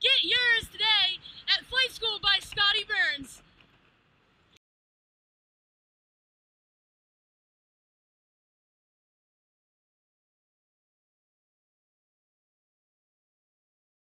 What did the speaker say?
Get you.